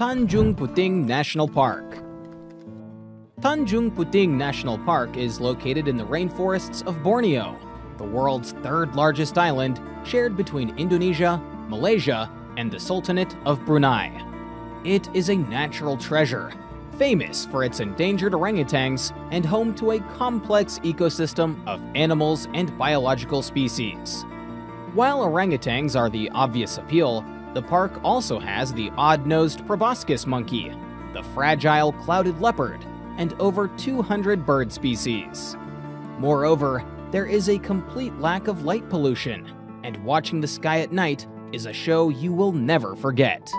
Tanjung Puting National Park. Tanjung Puting National Park is located in the rainforests of Borneo, the world's third largest island shared between Indonesia, Malaysia, and the Sultanate of Brunei. It is a natural treasure, famous for its endangered orangutans and home to a complex ecosystem of animals and biological species. While orangutans are the obvious appeal, the park also has the odd-nosed proboscis monkey, the fragile clouded leopard, and over 200 bird species. Moreover, there is a complete lack of light pollution, and watching the sky at night is a show you will never forget.